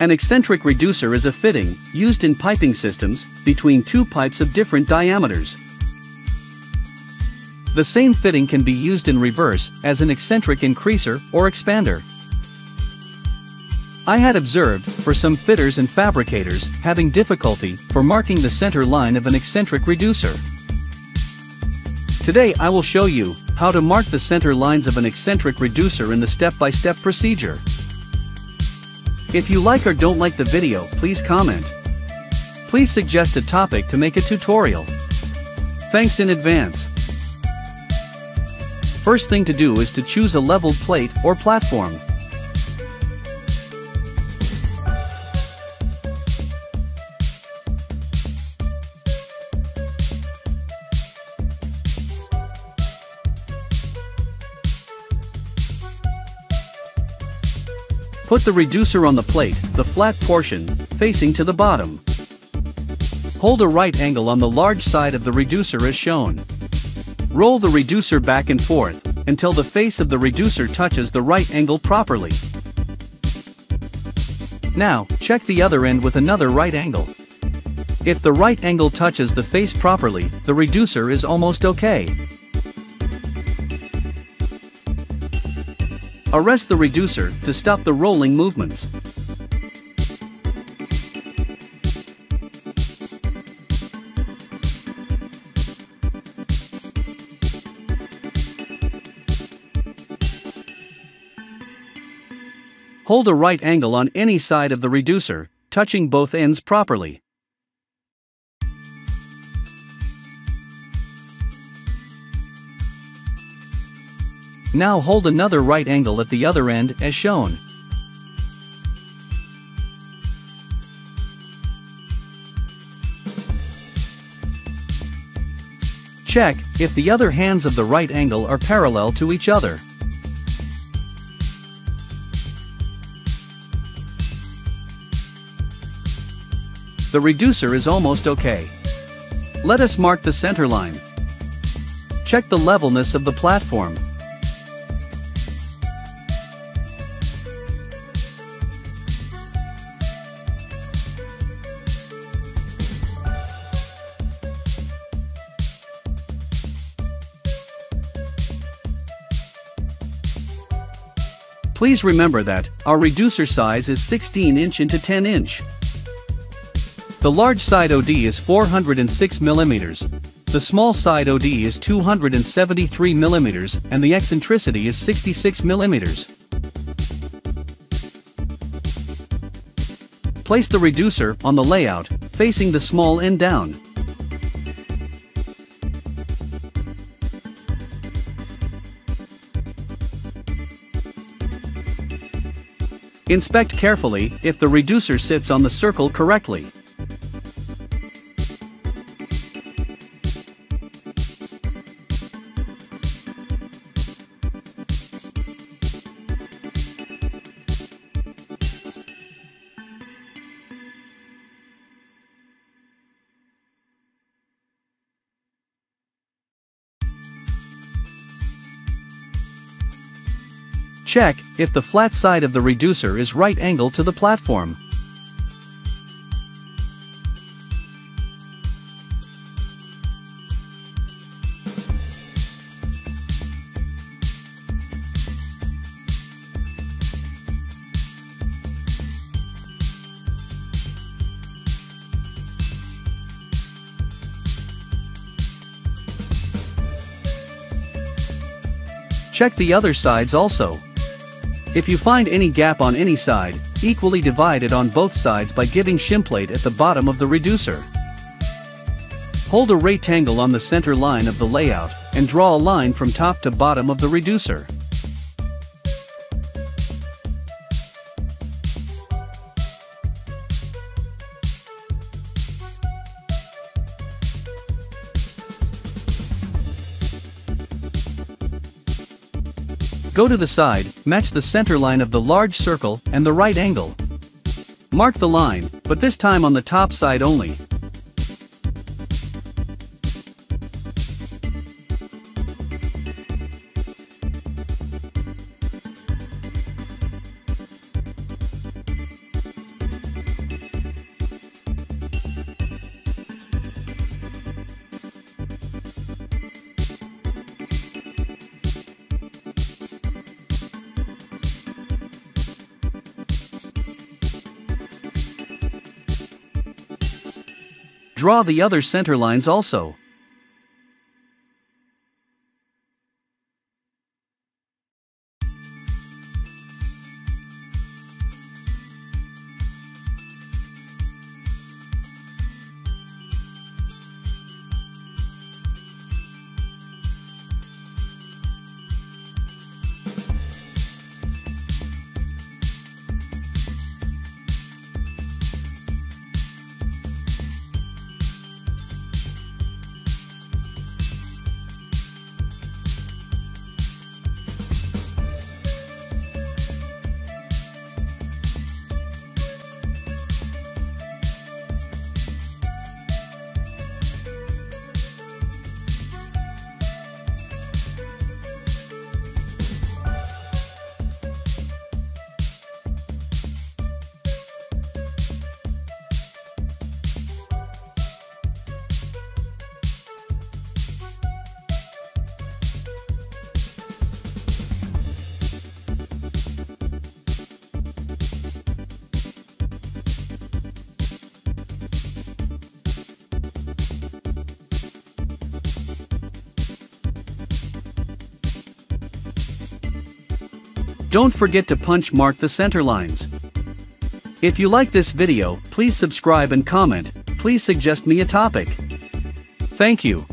An eccentric reducer is a fitting, used in piping systems, between two pipes of different diameters. The same fitting can be used in reverse as an eccentric increaser or expander. I had observed, for some fitters and fabricators, having difficulty for marking the center line of an eccentric reducer. Today I will show you how to mark the center lines of an eccentric reducer in the step-by-step -step procedure. If you like or don't like the video, please comment. Please suggest a topic to make a tutorial. Thanks in advance. First thing to do is to choose a leveled plate or platform. Put the reducer on the plate, the flat portion, facing to the bottom. Hold a right angle on the large side of the reducer as shown. Roll the reducer back and forth, until the face of the reducer touches the right angle properly. Now, check the other end with another right angle. If the right angle touches the face properly, the reducer is almost okay. Arrest the reducer to stop the rolling movements. Hold a right angle on any side of the reducer, touching both ends properly. Now hold another right angle at the other end as shown. Check if the other hands of the right angle are parallel to each other. The reducer is almost okay. Let us mark the center line. Check the levelness of the platform. Please remember that, our reducer size is 16 inch into 10 inch. The large side OD is 406 mm. The small side OD is 273 mm and the eccentricity is 66 mm. Place the reducer on the layout, facing the small end down. Inspect carefully if the reducer sits on the circle correctly. Check if the flat side of the reducer is right angle to the platform. Check the other sides also. If you find any gap on any side, equally divide it on both sides by giving shimplate at the bottom of the reducer. Hold a right angle on the center line of the layout, and draw a line from top to bottom of the reducer. Go to the side, match the center line of the large circle and the right angle. Mark the line, but this time on the top side only. Draw the other center lines also. Don't forget to punch mark the center lines. If you like this video, please subscribe and comment, please suggest me a topic. Thank you.